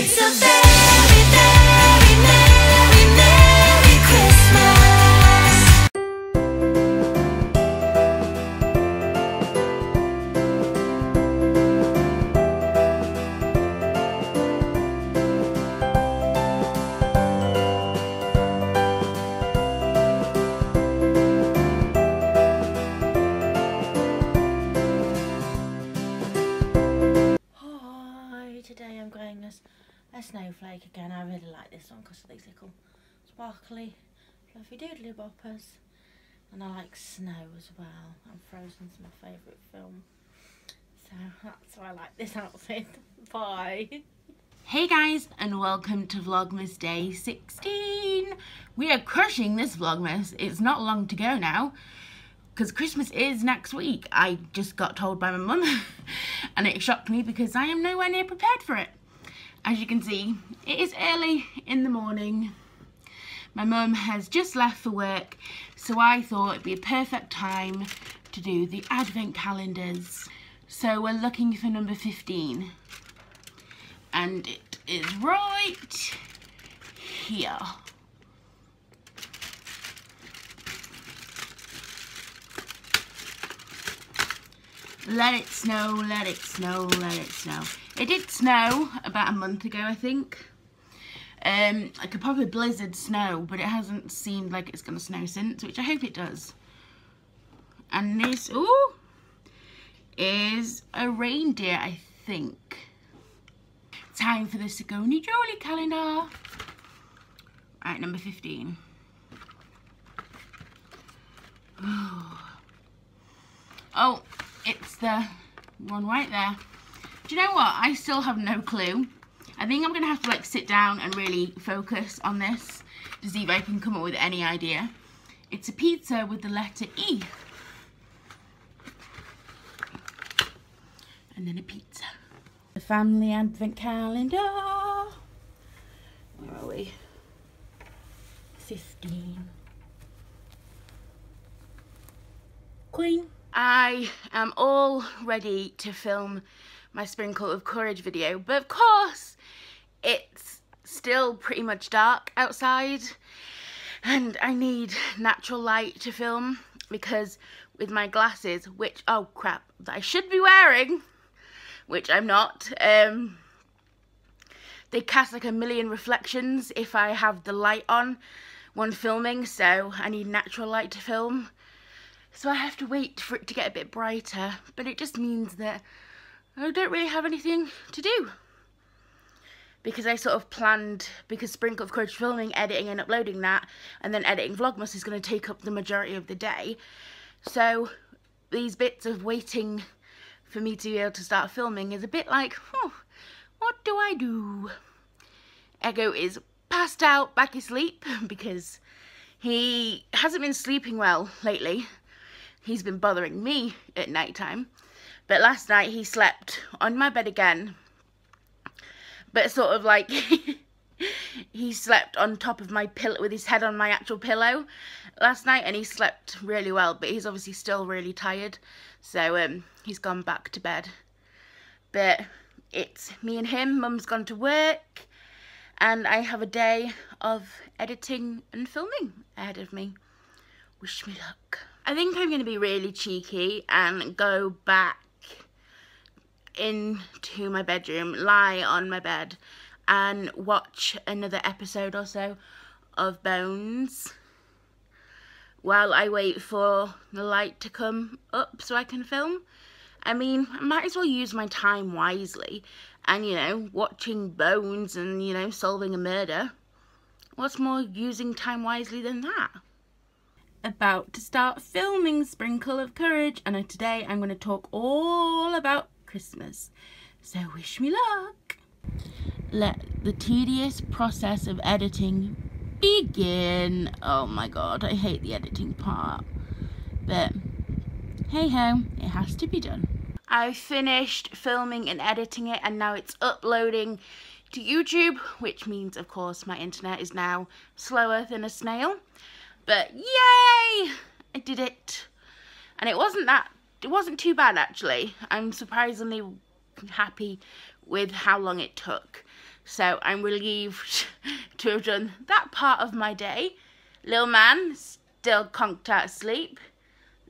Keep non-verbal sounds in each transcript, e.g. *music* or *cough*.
It's a very, again. I really like this one because of these little sparkly, fluffy doodly boppers. And I like snow as well. And Frozen's my favourite film. So that's why I like this *laughs* outfit. Bye. Hey guys, and welcome to Vlogmas Day 16. We are crushing this Vlogmas. It's not long to go now, because Christmas is next week. I just got told by my mum, *laughs* and it shocked me because I am nowhere near prepared for it. As you can see, it is early in the morning. My mum has just left for work, so I thought it'd be a perfect time to do the advent calendars. So we're looking for number 15 and it is right here. Let it snow, let it snow, let it snow. It did snow about a month ago, I think. Um, like a proper blizzard snow, but it hasn't seemed like it's going to snow since, which I hope it does. And this, ooh, is a reindeer, I think time for the Sigoni Jolie calendar. Right, number 15. *sighs* Oh, it's the one right there. Do you know what? I still have no clue. I think I'm going to have to like sit down and really focus on this to see if I can come up with any idea. It's a pizza with the letter E. And then a pizza. The family advent calendar. Where are we? 15. Queen. I am all ready to film my Sprinkle of Courage video, but of course it's still pretty much dark outside and I need natural light to film because with my glasses, which, oh crap, that I should be wearing, which I'm not. Um, they cast like a million reflections if I have the light on when filming, so I need natural light to film. So I have to wait for it to get a bit brighter, but it just means that I don't really have anything to do. Because I sort of planned, because Sprinkle of Courage filming, editing and uploading that, and then editing Vlogmas is going to take up the majority of the day. So these bits of waiting for me to be able to start filming is a bit like, oh, what do I do? Ego is passed out, back asleep, *laughs* because he hasn't been sleeping well lately. He's been bothering me at night time. But last night he slept on my bed again. But sort of like, *laughs* he slept on top of my pillow, with his head on my actual pillow last night. And he slept really well, but he's obviously still really tired. So um, he's gone back to bed. But it's me and him. Mum's gone to work. And I have a day of editing and filming ahead of me. Wish me luck. I think I'm going to be really cheeky and go back into my bedroom, lie on my bed and watch another episode or so of Bones while I wait for the light to come up so I can film. I mean, I might as well use my time wisely and, you know, watching Bones and, you know, solving a murder. What's more using time wisely than that? About to start filming Sprinkle of Courage and today I'm going to talk all about Christmas. So wish me luck. Let the tedious process of editing begin. Oh my god, I hate the editing part. But hey ho, it has to be done. I finished filming and editing it and now it's uploading to YouTube, which means of course my internet is now slower than a snail. But yay! I did it. And it wasn't that, it wasn't too bad actually. I'm surprisingly happy with how long it took. So I'm relieved *laughs* to have done that part of my day. Little man still conked out asleep.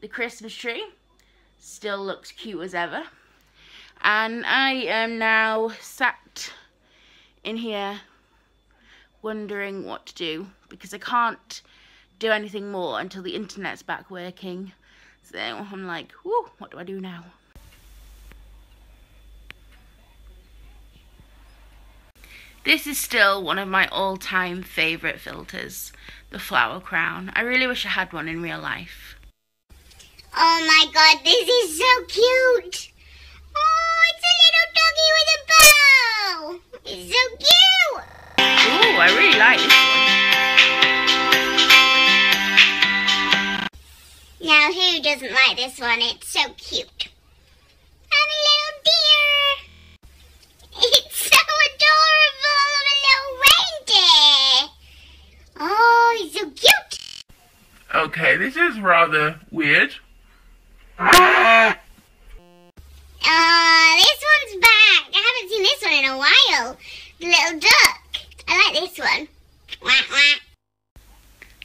The Christmas tree still looks cute as ever. And I am now sat in here wondering what to do because I can't do anything more until the internet's back working. So I'm like, whoo, what do I do now? This is still one of my all-time favourite filters, the Flower Crown. I really wish I had one in real life. Oh my god, this is so cute! This one? It's so cute. I'm a little deer! It's *laughs* so adorable! I'm a little reindeer! Oh, he's so cute! Okay, this is rather weird. Uh, this one's back. I haven't seen this one in a while. The little duck. I like this one. Wah, wah.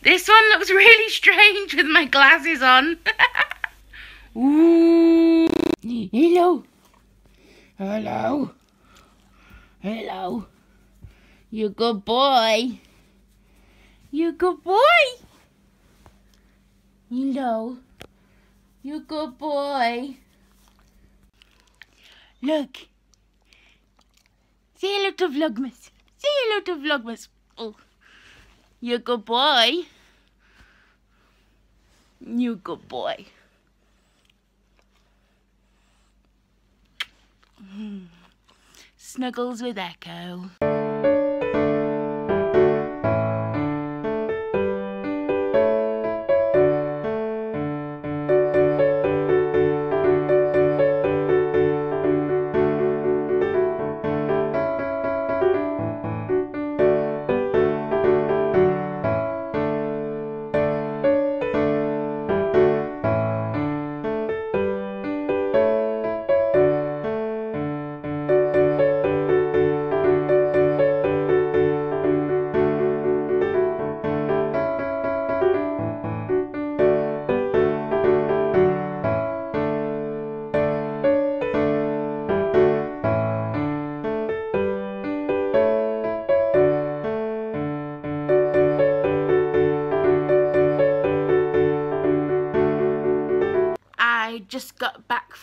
This one looks really strange with my glasses on. *laughs* Ooh. Hello. Hello. Hello. You good boy. You good boy. Hello. You good boy. Look. Say hello to Vlogmas. Say hello to Vlogmas. Oh. You good boy. You good boy. Hmm. Snuggles with Echo.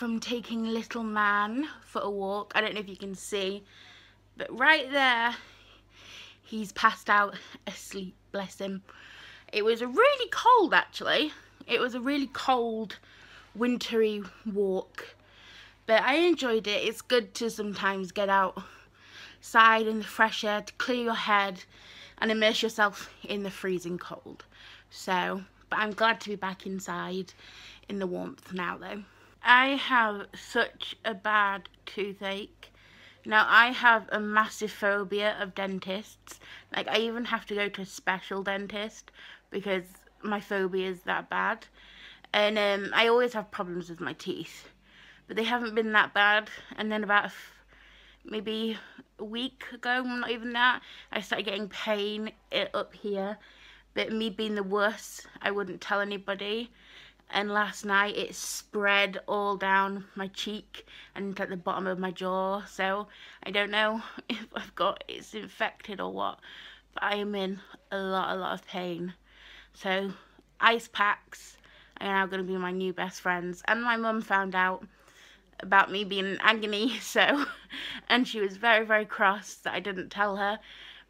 From taking little man for a walk. I don't know if you can see, but right there, he's passed out asleep, bless him. It was a really cold actually. It was a really cold, wintry walk, but I enjoyed it. It's good to sometimes get outside in the fresh air to clear your head and immerse yourself in the freezing cold. So, but I'm glad to be back inside in the warmth now though. I have such a bad toothache. Now I have a massive phobia of dentists. Like I even have to go to a special dentist because my phobia is that bad. And um, I always have problems with my teeth. But they haven't been that bad. And then about maybe a week ago, not even that, I started getting pain up here. But me being the worst, I wouldn't tell anybody and last night it spread all down my cheek and at the bottom of my jaw. So I don't know *laughs* if I've got it's infected or what but I am in a lot a lot of pain. So ice packs are now going to be my new best friends. And my mum found out about me being in agony *laughs* so and she was very very cross that I didn't tell her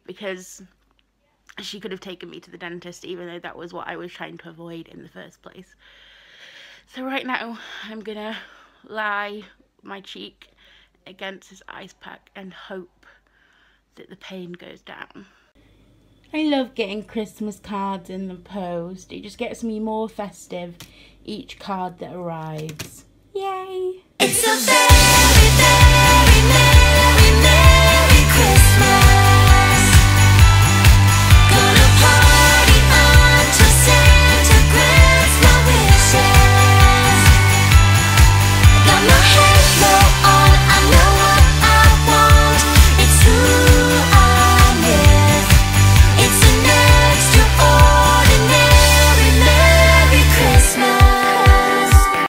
because she could have taken me to the dentist even though that was what I was trying to avoid in the first place so right now I'm gonna lie my cheek against this ice pack and hope that the pain goes down. I love getting Christmas cards in the post. It just gets me more festive each card that arrives. Yay!